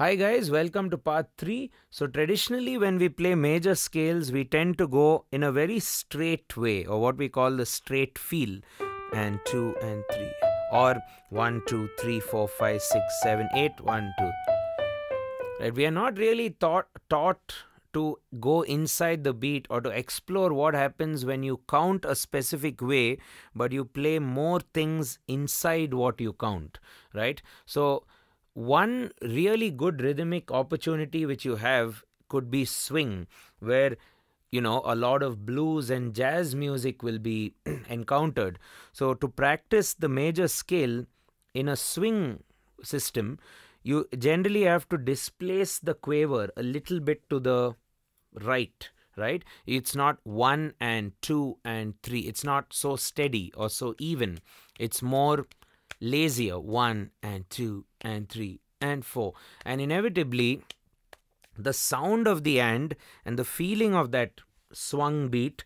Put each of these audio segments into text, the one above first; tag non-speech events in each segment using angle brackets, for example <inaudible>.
Hi guys, welcome to part 3. So traditionally when we play major scales, we tend to go in a very straight way or what we call the straight feel. And 2 and 3 or 1 2 3 4 5 6 7 8 1 2. Right? We are not really taught taught to go inside the beat or to explore what happens when you count a specific way but you play more things inside what you count, right? So one really good rhythmic opportunity which you have could be swing, where you know a lot of blues and jazz music will be <clears throat> encountered. So, to practice the major scale in a swing system, you generally have to displace the quaver a little bit to the right right? It's not 1 and 2 and 3 it's not so steady or so even. It's more lazier 1 and 2 and 3 and 4 and inevitably the sound of the end and the feeling of that swung beat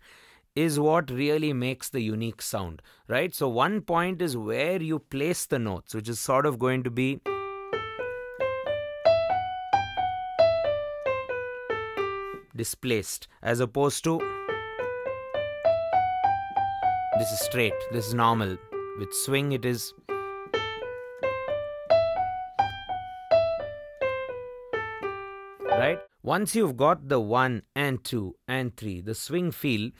is what really makes the unique sound right? So one point is where you place the notes which is sort of going to be displaced as opposed to this is straight this is normal. With swing it is Once you've got the 1 and 2 and 3, the swing feel,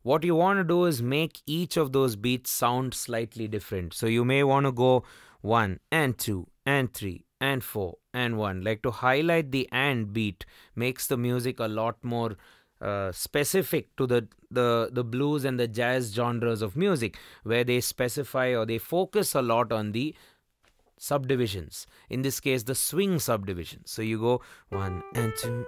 what you want to do is make each of those beats sound slightly different. So you may want to go 1 and 2 and 3 and 4 and 1. Like to highlight the and beat makes the music a lot more uh, specific to the, the the blues and the jazz genres of music where they specify or they focus a lot on the subdivisions. In this case, the swing subdivision. So you go one and two.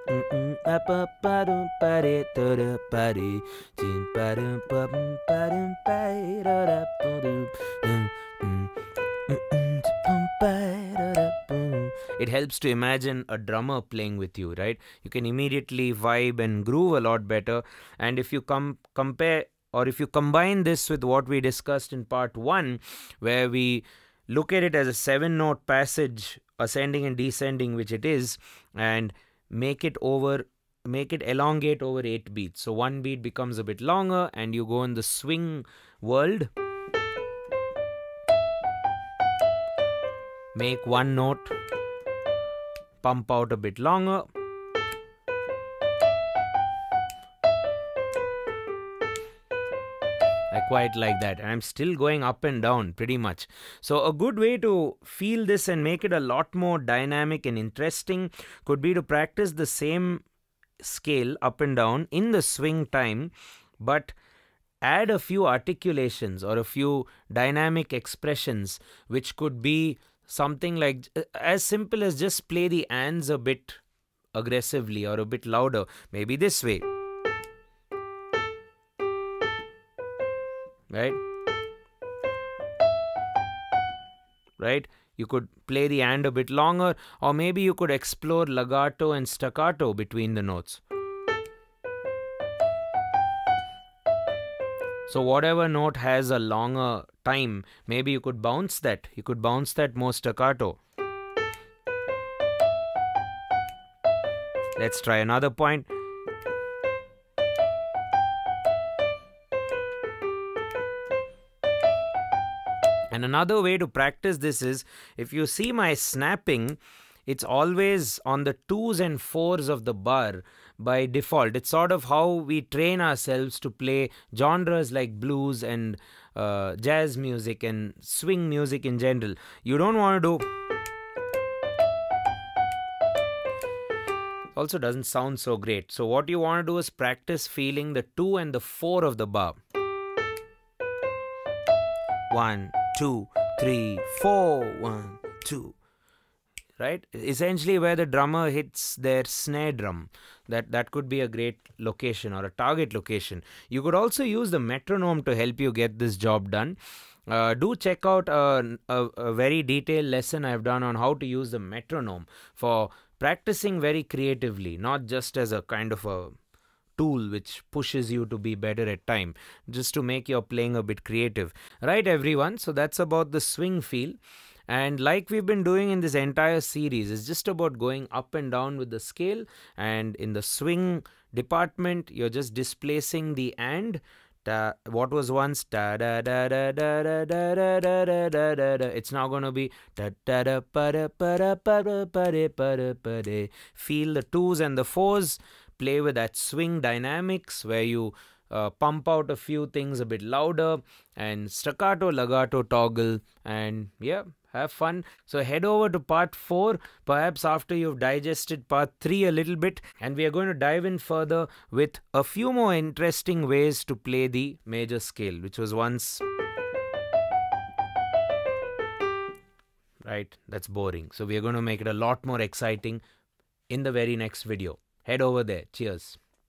It helps to imagine a drummer playing with you, right? You can immediately vibe and groove a lot better. And if you come compare or if you combine this with what we discussed in part one, where we look at it as a seven note passage ascending and descending which it is and make it over make it elongate over eight beats. So one beat becomes a bit longer and you go in the swing world. Make one note pump out a bit longer quite like that. And I'm still going up and down pretty much. So, a good way to feel this and make it a lot more dynamic and interesting could be to practice the same scale up and down in the swing time, but add a few articulations or a few dynamic expressions, which could be something like uh, as simple as just play the ands a bit aggressively or a bit louder, maybe this way. Right? Right? You could play the and a bit longer or maybe you could explore legato and staccato between the notes. So whatever note has a longer time maybe you could bounce that. You could bounce that more staccato. Let's try another point And another way to practice this is if you see my snapping, it's always on the twos and fours of the bar by default. It's sort of how we train ourselves to play genres like blues and uh, jazz music and swing music in general. You don't want to do. Also, doesn't sound so great. So, what you want to do is practice feeling the two and the four of the bar. One, two, three, four, one, two. Right? Essentially where the drummer hits their snare drum. That that could be a great location or a target location. You could also use the metronome to help you get this job done. Uh, do check out a, a, a very detailed lesson I've done on how to use the metronome for practicing very creatively, not just as a kind of a tool which pushes you to be better at time just to make your playing a bit creative right everyone so that's about the swing feel And like we've been doing in this entire series, it's just about going up and down with the scale. And in the swing department, you're just displacing the and. Da, what was once da da da da da da da da da da da da da it's now going to be da da da pa da pa da pa da pa da pa da pa da feel the twos and the fours play with that swing dynamics where you uh, pump out a few things a bit louder and staccato legato toggle and yeah have fun. So head over to part 4 perhaps after you've digested part 3 a little bit and we are going to dive in further with a few more interesting ways to play the major scale which was once right? That's boring. So we are going to make it a lot more exciting in the very next video. Head over there. Cheers